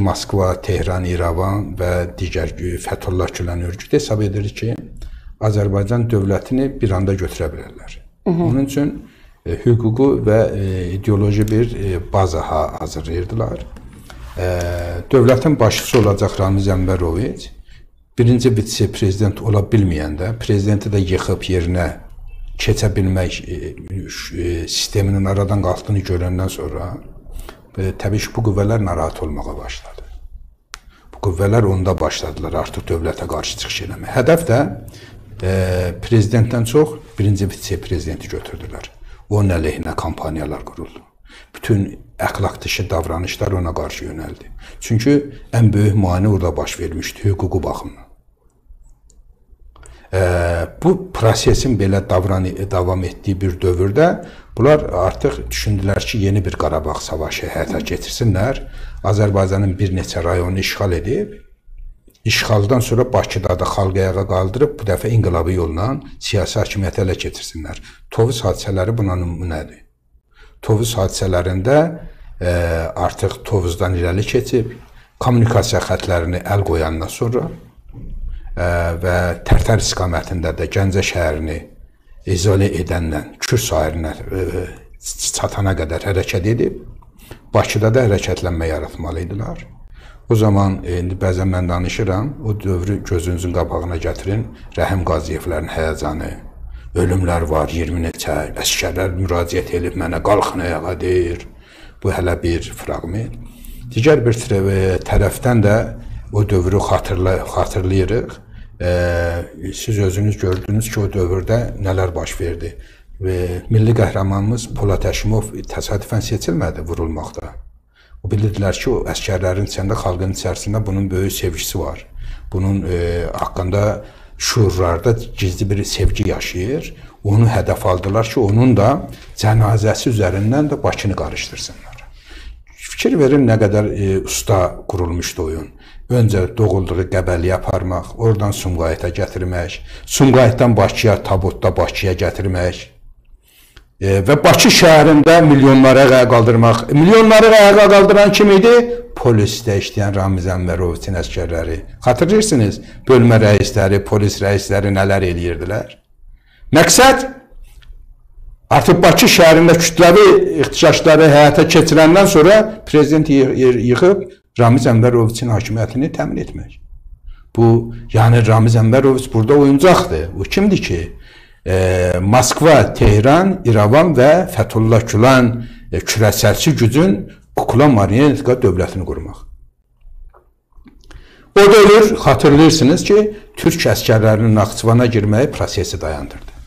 Moskva, Tehran, İrəvan və digər Fəthullah Gülen örgütü hesab edir ki, Azərbaycan dövlətini bir anda götürə bilərlər. Hı -hı. Onun üçün e, hüquqi və e, ideoloji bir e, baza hazırlayırdılar. E, dövlətin başçısı olacaq Ramiz Ənbəroviç birinci vitse-prezident ola bilməyəndə, prezidenti də yıxıb yerinə keçə bilmək e, e, sisteminin aradan qalxdığını görəndən sonra e, təbii ki, bu qüvvələr narahat olmağa başladı. Qüvvələr onda başladılar artıq dövlətə qarşı çıxış eləməyə. Hədəf də e, prezidentdən çox birinci vitse-prezidenti götürdülər. Onun əleyhinə kampaniyalar quruldu. Bütün əxlaq dışı davranışlar ona qarşı yönəldi. Çünki ən böyük maneə orada baş vermişdi hüquqi baxımdan bu prosesin belə davran davam etdiyi bir dövrdə bunlar artıq düşündülər ki, yeni bir Qarabağ savaşı həyata keçirsinlər. Azərbaycanın bir neçə rayonunu işğal edib, işğaldan sonra Bakıda da xalq ayağa qaldırıb bu dəfə inqilabi yolla siyasi hakimiyyəti ələ keçirsinlər. Tovuz hadisələri buna nümunədir. Tovuz hadisələrində e, artıq Tovuzdan irəli keçib kommunikasiya xətlərini əl qoyandan sonra və Tərtər istiqamətində də Gəncə şəhərini izolə edəndən Kür sahilinə çatana qədər hərəkət edib Bakıda da hərəkətlənmə yaratmalı idilər. O zaman indi bəzən mən danışıram, o dövrü gözünüzün qabağına gətirin, Rəhim Qaziyevlərin həyəcanı, ölümlər var, 20 neçə əskərlər müraciət edib mənə qalxın ayağa deyir. Bu hələ bir fraqment. Digər bir tərəfdən də o dövrü xatırla xatırlayırıq. Siz özünüz gördünüz ki, o dövrdə nələr baş verdi. Və milli qəhrəmanımız Polad Həşimov təsadüfən seçilmədi vurulmaqda. O bilirdilər ki, o əskərlərin içində, xalqın içərisində bunun böyük sevgisi var. Bunun e, haqqında şuurlarda gizli bir sevgi yaşayır. Onu hədəf aldılar ki, onun da cənazəsi üzərindən də Bakını qarışdırsınlar. Fikir verin nə qədər e, usta qurulmuşdu oyun. Öncə doğulduğu Qəbəliyə aparmaq, oradan Sumqayıta gətirmək, Sumqayıtdan Bakıya, tabutda Bakıya gətirmək e, və Bakı şəhərində milyonları ayağa qaldırmaq. Milyonları ayağa qaldıran kim idi? Polisdə işləyən Ramiz Əmməroviçin əskərləri. Xatırlayırsınız, bölmə rəisləri, polis rəisləri nələr eləyirdilər? Məqsəd artıq Bakı şəhərində kütləvi ixtişaşları həyata keçirəndən sonra prezident yığıb Ramiz Ənbəroviçin hakimiyyətini təmin etmək. Bu, yəni Ramiz Ənbəroviç burada oyuncaqdır. O kimdir ki? E, Moskva, Tehran, İrəvan və Fəthullah Gülan e, kürəsəlçi gücün kukla marionetka dövlətini qurmaq. O dövr xatırlayırsınız ki, türk əskərlərinin Naxçıvana girməyi prosesi dayandırdı.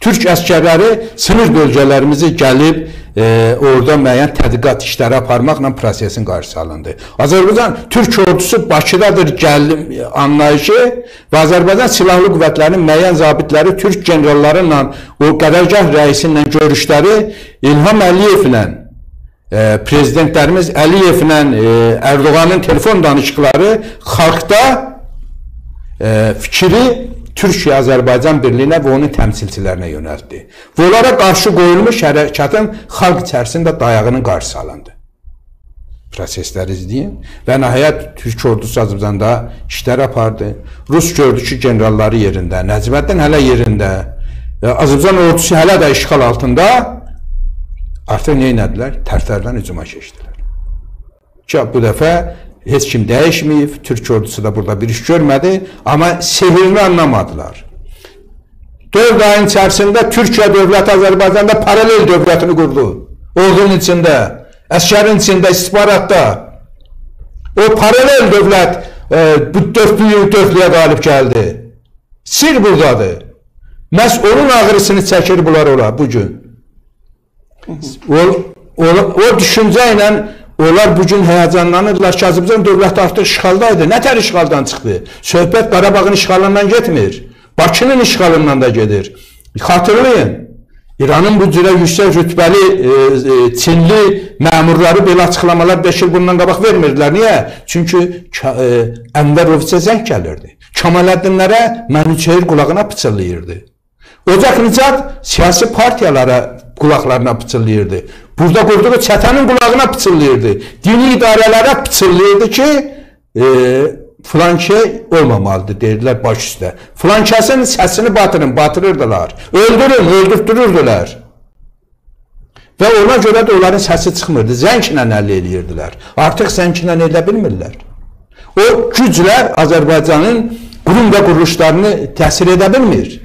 Türk əskərləri sınır bölgələrimizi gəlib e, orada müəyyən tədqiqat işləri aparmaqla prosesin qarşısı alındı. Azərbaycan Türk ordusu Bakıdadır gəlim anlayışı və Azərbaycan silahlı qüvvələrinin müəyyən zabitləri Türk generalları ilə o qədərgah rəisi ilə görüşləri İlham Əliyevlə e, prezidentlərimiz Əliyevlə e, Ərdoğanın telefon danışıqları xalqda e, fikri Türkiyə-Azərbaycan birliyinə və onun təmsilçilərinə yönəltdi. Və onlara qarşı qoyulmuş hərəkatın xalq içərisində dayağının qarşısı alındı. Prosesləri izləyin və nəhayət Türk ordusu Azərbaycanda işlər apardı. Rus gördü ki, generalları yerində, Nəcməddin hələ yerində, Azərbaycan ordusu hələ də işğal altında artıq nə etdilər? Tərtərdən hücuma keçdilər. Ki, bu dəfə heç kim dəyişməyib, Türk ordusu da burada bir iş görmədi, amma sehirini anlamadılar. 4 ayın içərisində Türkiyə dövləti Azərbaycanda paralel dövlətini qurdu. Ordunun içində, əskərin içində, istihbaratda. O paralel dövlət e, bu dörtlüyü dörtlüyə qalib gəldi. Sir buradadır. Məhz onun ağrısını çəkir bunlar ola bu gün. O, o, o düşüncə ilə Onlar bu gün həyəcanlanırlar ki, Azərbaycan dövləti artıq işğaldaydı. Nətər işğaldan çıxdı? Söhbət Qarabağın işğalından getmir. Bakının işğalından da gedir. Xatırlayın. İranın bu cürə yüksək rütbəli e, e, Çinli məmurları belə açıqlamalar 5 il bundan qabaq vermirdilər. Niyə? Çünki e, Ənvər Ofisə zəng gəlirdi. Kamaləddinlərə Mənüçeyir qulağına pıçıllayırdı. Ocaq Nicat siyasi partiyalara qulaqlarına pıçıllayırdı. Burada qurduğu çətənin qulağına pıçıllayırdı. Dini idarələrə pıçıllayırdı ki, e, filan şey olmamalıdır deyirlər baş üstə. Filan kəsin səsini batırın, batırırdılar. Öldürün, öldürtdürürdülər. Və ona görə də onların səsi çıxmırdı. Zənglə əldə edirdilər. Artıq zənglə edə bilmirlər. O güclər Azərbaycanın qurum və quruluşlarını təsir edə bilmir.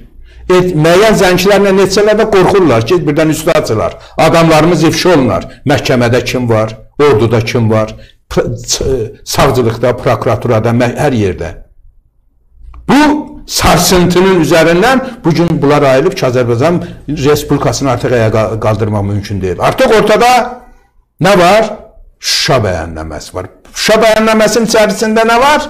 Et, müəyyən zənglərlə neçələr də qorxurlar ki, birdən üstə açılar. Adamlarımız ifşa olunar. Məhkəmədə kim var? Orduda kim var? Savcılıqda, prokuraturada, hər yerdə. Bu sarsıntının üzərindən bu gün bunlar ayılıb ki, Azərbaycan Respublikasını artıq ayağa qaldırmaq mümkün deyil. Artıq ortada nə var? Şuşa bəyənləməsi var. Şuşa bəyənləməsinin içərisində nə var?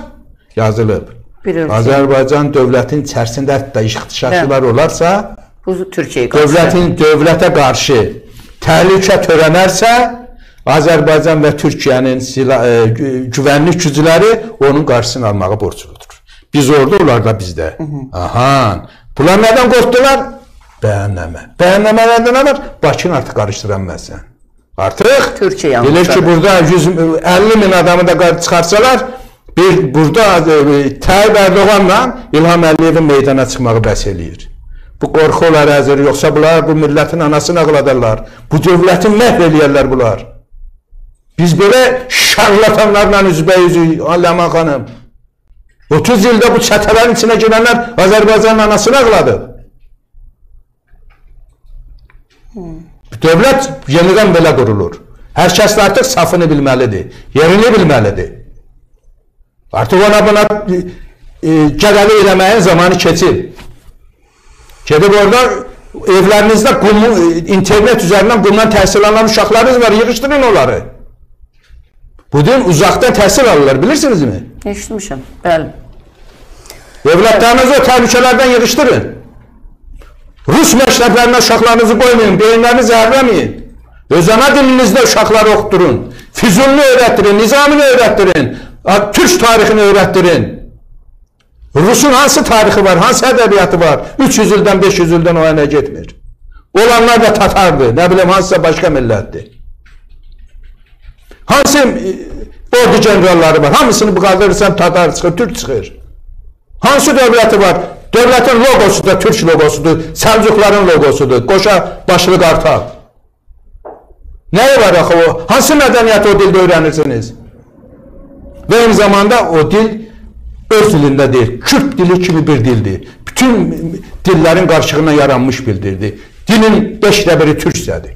Yazılıb. Bir Azərbaycan dövlətin içərisində hətta ixtişaşçılar olarsa, bu Türkiyəyə qarşı dövlətin dövlətə qarşı təhlükə törənərsə, Azərbaycan və Türkiyənin silah, e, güvənlik gücləri onun qarşısını almağa borcludur. Biz orada, onlar da bizdə. Aha. Bunlar nədən qorxdular? Bəyənləmə. Bəyənləmələrdə nə var? Bakını artıq qarışdıramazsan. Artıq Türkiyə yanlış bilir ki, burada 100 50 min adamı da çıxarsalar, bir burada e, Tayyip Erdoğanla İlham Əliyevin meydana çıxmağı bəs eləyir. Bu qorxu olar əzir, yoxsa bunlar bu millətin anasını ağladarlar. Bu dövlətin məhv eləyərlər bunlar. Biz belə şarlatanlarla üzbəyüzük, Allaman xanım. 30 ildə bu çətələrin içinə girənlər Azərbaycanın anasını ağladı. Dövlət yenidən belə qurulur. Hər kəs artıq safını bilməlidir, yerini bilməlidir. Artıq ona buna e, e, eləməyin zamanı keçib. Gedib orada evlərinizdə qumu, internet üzərindən qumdan təhsil alan uşaqlarınız var, yığışdırın onları. Bu din uzaqdan təhsil alırlar, bilirsinizmi? Eşitmişəm. Bəli. Evlatlarınızı o təhlükələrdən yığışdırın. Rus məktəblərinə uşaqlarınızı qoymayın, beyinlərini zəhərləməyin. Öz ana dilinizdə uşaqları oxudurun. Füzulunu öyrətdirin, nizamını öyrətdirin, türk tarixini öyrətdirin. Rusun hansı tarixi var, hansı ədəbiyyatı var? 300 ildən, 500 ildən o yana getmir. Olanlar da Tatardır, nə bilim hansısa başqa millətdir. Hansı e, ordu generalları var? Hamısını qaldırırsan Tatar çıxır, Türk çıxır. Hansı dövləti var? Dövlətin logosu da Türk logosudur, Səlcuqların logosudur, qoşa başlı qartal. Nəyi var axı o? Hansı mədəniyyəti o dildə öyrənirsiniz? Və eyni zamanda o dil öz dilində deyil, Kürt dili kimi bir dildir. Bütün dillərin qarşılığına yaranmış bir dildir. Dilin beşdə biri türkcədir.